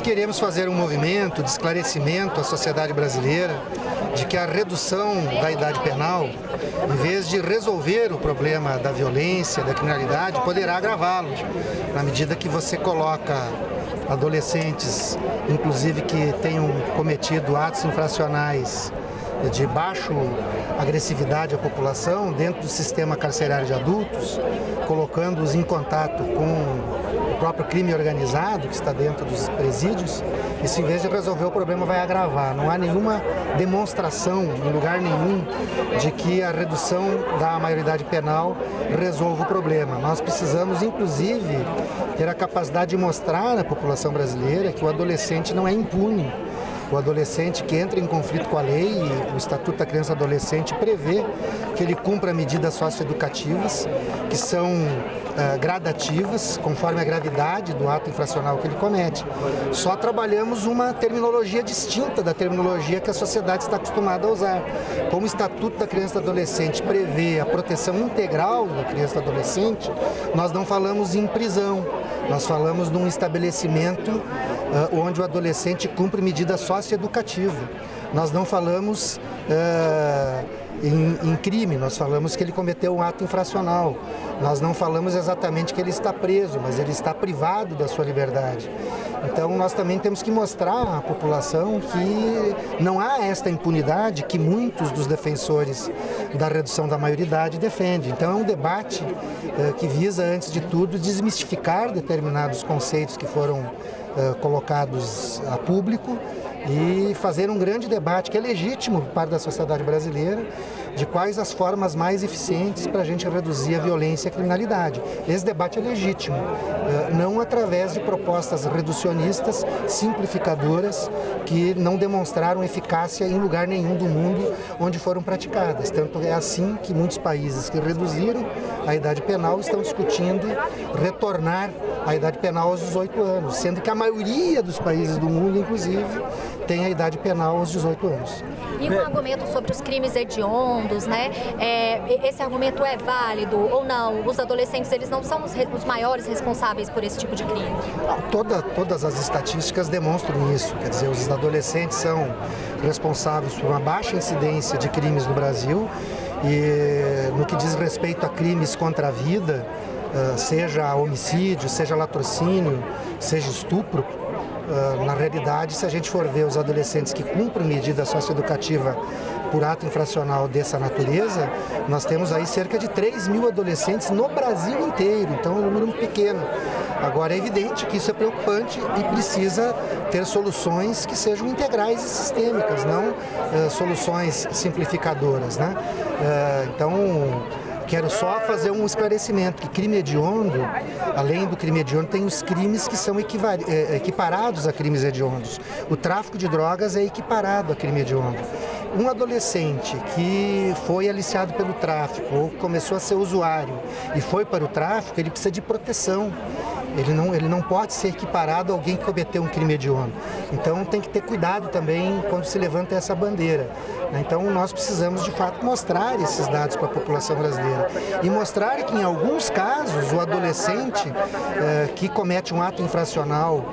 Nós queremos fazer um movimento de esclarecimento à sociedade brasileira de que a redução da idade penal, em vez de resolver o problema da violência, da criminalidade, poderá agravá-lo, na medida que você coloca adolescentes, inclusive que tenham cometido atos infracionais de baixo agressividade à população dentro do sistema carcerário de adultos, colocando-os em contato com próprio crime organizado que está dentro dos presídios, isso em vez de resolver o problema vai agravar. Não há nenhuma demonstração em lugar nenhum de que a redução da maioridade penal resolva o problema. Nós precisamos, inclusive, ter a capacidade de mostrar à população brasileira que o adolescente não é impune o adolescente que entra em conflito com a lei, o Estatuto da Criança e Adolescente prevê que ele cumpra medidas socioeducativas que são uh, gradativas, conforme a gravidade do ato infracional que ele comete. Só trabalhamos uma terminologia distinta da terminologia que a sociedade está acostumada a usar. Como o Estatuto da Criança e Adolescente prevê a proteção integral da criança e adolescente, nós não falamos em prisão, nós falamos num estabelecimento onde o adolescente cumpre medida socioeducativa. Nós não falamos uh, em, em, crime, nós falamos que ele cometeu um ato infracional. Nós não falamos exatamente que ele está preso, mas ele está privado da sua liberdade. Então nós também temos que mostrar à população que não há esta impunidade que muitos dos defensores da redução da maioridade defendem. Então é um debate eh, que visa, antes de tudo, desmistificar determinados conceitos que foram eh, colocados a público e fazer um grande debate que é legítimo para da sociedade brasileira de quais as formas mais eficientes para a gente reduzir a violência e a criminalidade. Esse debate é legítimo, eh, não através de propostas reducionistas, simplificadoras, que não demonstraram eficácia em lugar nenhum do mundo onde foram praticadas. Tanto é assim que muitos países que reduziram a idade penal estão discutindo retornar a idade penal aos 18 anos, sendo que a maioria dos países do mundo, inclusive, tem a idade penal aos 18 anos. E um argumento sobre os crimes hediondos, né? É, esse argumento é válido ou não? Os adolescentes, eles não são os, os maiores responsáveis por esse tipo de crime? Toda, todas as estatísticas demonstram isso. Quer dizer, os adolescentes são responsáveis por uma baixa incidência de crimes no Brasil e no que diz respeito a crimes contra a vida, ah, seja homicídio, seja latrocínio, seja estupro, ah, na realidade, se a gente for ver os adolescentes que cumprem medida socioeducativa por ato infracional dessa natureza, nós temos aí cerca de 3 mil adolescentes no Brasil inteiro, então é um número pequeno. Agora, é evidente que isso é preocupante e precisa ter soluções que sejam integrais e sistêmicas, não uh, soluções simplificadoras. Né? Uh, então, Quero só fazer um esclarecimento que crime hediondo, além do crime hediondo, tem os crimes que são eh, equiparados a crimes hediondos. O tráfico de drogas é equiparado a crime hediondo. Um adolescente que foi aliciado pelo tráfico ou começou a ser usuário e foi para o tráfico, ele precisa de proteção. Ele não, ele não pode ser equiparado a alguém que cometeu um crime hediondo. Então tem que ter cuidado também quando se levanta essa bandeira. Né? Então nós precisamos de fato mostrar esses dados para a população brasileira e mostrar que em alguns casos o adolescente eh, que comete um ato infracional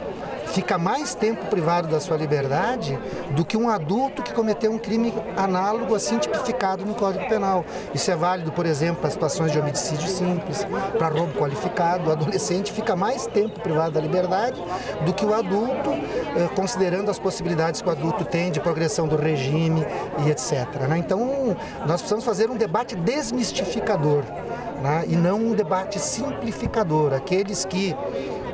fica mais tempo privado da sua liberdade do que um adulto que cometeu um crime análogo assim tipificado no Código Penal. Isso é válido, por exemplo, para situações de homicídio simples, para roubo qualificado. O adolescente fica mais tempo privado da liberdade do que o adulto, eh, considerando as possibilidades que o adulto tem de progressão do regime e etc. Né? Então, nós precisamos fazer um debate desmistificador né? e não um debate simplificador. Aqueles que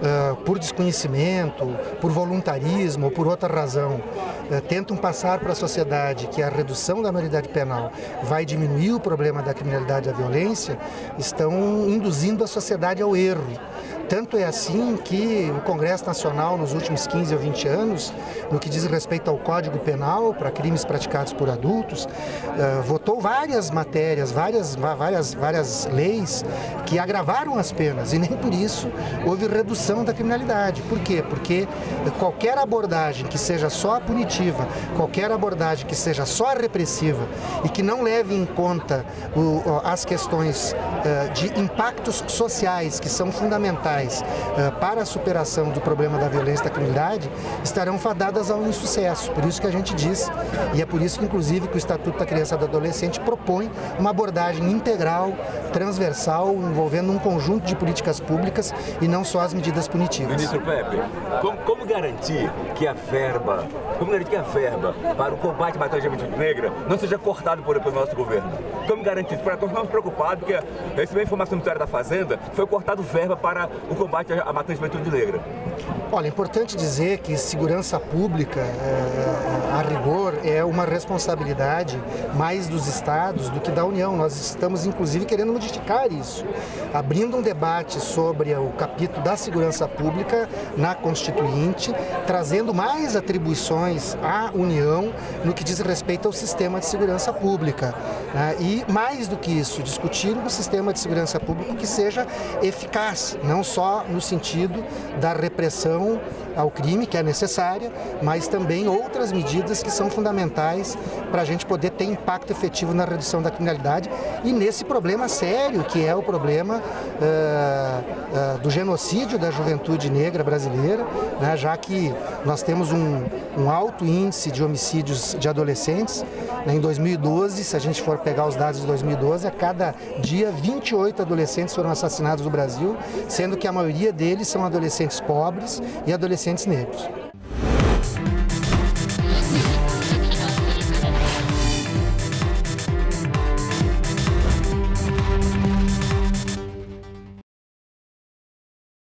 uh, por desconhecimento, por voluntarismo ou por outra razão, uh, tentam passar para a sociedade que a redução da maioridade penal vai diminuir o problema da criminalidade e da violência, estão induzindo a sociedade ao erro. Tanto é assim que o Congresso Nacional, nos últimos 15 ou 20 anos, no que diz respeito ao Código Penal para crimes praticados por adultos, uh, votou várias matérias, várias, várias, várias leis que agravaram as penas e nem por isso houve redução da criminalidade. Por quê? Porque qualquer abordagem que seja só punitiva, qualquer abordagem que seja só repressiva e que não leve em conta o, as questões uh, de impactos sociais que são fundamentais uh, para a superação do problema da violência e da criminalidade estarão fadadas ao insucesso. Por isso que a gente diz, e é por isso que inclusive que o Estatuto da Criança e do Adolescente propõe uma abordagem integral, transversal, envolvendo um conjunto de políticas públicas e não só as medidas punitivas. Ministro Pepe, como, como garantir que a verba, como garantir que a verba para o combate à matança de negra não seja cortada por, pelo nosso governo? Como garantir isso? Para nós estamos preocupados, porque recebi a informação do Ministério da Fazenda, foi cortado verba para o combate à matança de negra. Olha, é importante dizer que segurança pública, é, a rigor, é uma responsabilidade mais dos estados do que da União. Nós estamos, inclusive, querendo modificar isso, abrindo um debate sobre o capítulo da segurança pública na Constituinte, trazendo mais atribuições à União no que diz respeito ao sistema de segurança pública. Né? E, mais do que isso, discutir um sistema de segurança pública que seja eficaz, não só no sentido da repressão ao crime, que é necessária, mas também outras medidas que são fundamentais para a gente poder ter impacto efetivo na redução da criminalidade e nesse problema sério que é o problema uh, uh, do genocídio da juventude negra brasileira, né, já que nós temos um, um alto índice de homicídios de adolescentes. Né, em 2012, se a gente for pegar os dados de 2012, a cada dia 28 adolescentes foram assassinados no Brasil, sendo que a maioria deles são adolescentes pobres e adolescentes negros.